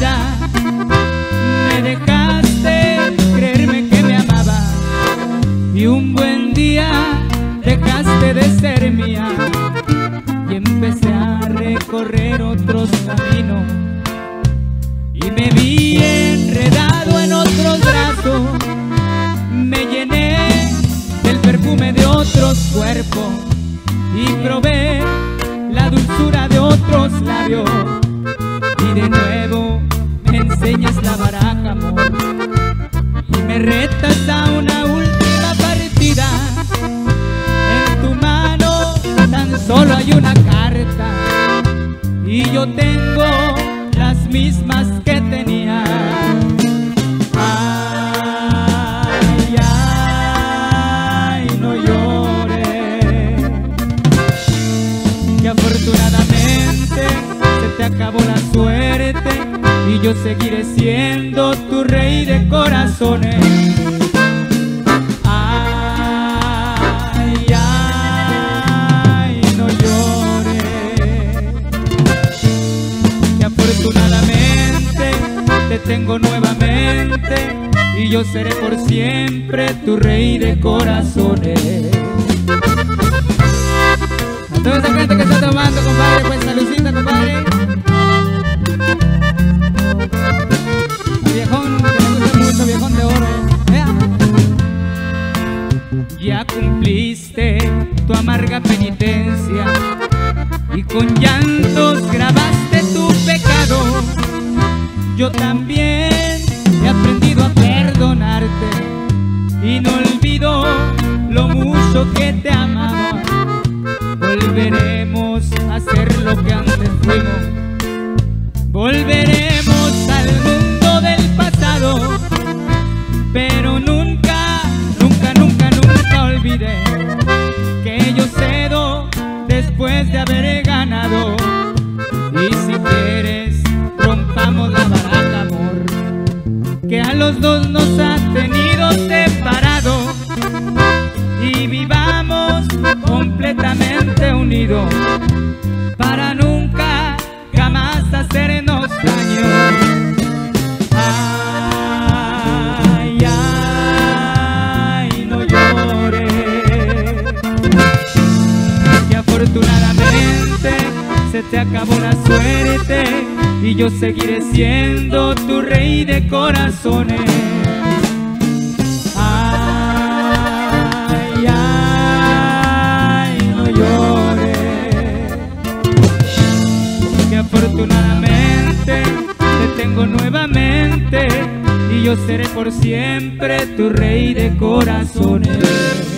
me dejaste creerme que me amaba. Y un buen día dejaste de ser mía. Y empecé a recorrer otros caminos. Y me vi enredado en otros brazos. Me llené del perfume de otros cuerpos. Y probé la dulzura de otros labios la baraja, amor, y me retas a una última partida. En tu mano tan solo hay una carta y yo tengo las mismas que tenía. Ay, ay, no llores, que afortunadamente se te acabó la suerte yo seguiré siendo tu rey de corazones. Ay, ay, no llores, que afortunadamente te tengo nuevamente y yo seré por siempre tu rey de corazones. Ya cumpliste tu amarga penitencia y con llantos grabaste tu pecado. Yo también he aprendido a perdonarte y no olvido lo mucho que te amaba. Para nunca jamás hacernos daño. Ay, ay, no llores, que afortunadamente se te acabó la suerte y yo seguiré siendo tu rey de corazones. Nuevamente y yo seré por siempre tu rey de corazones.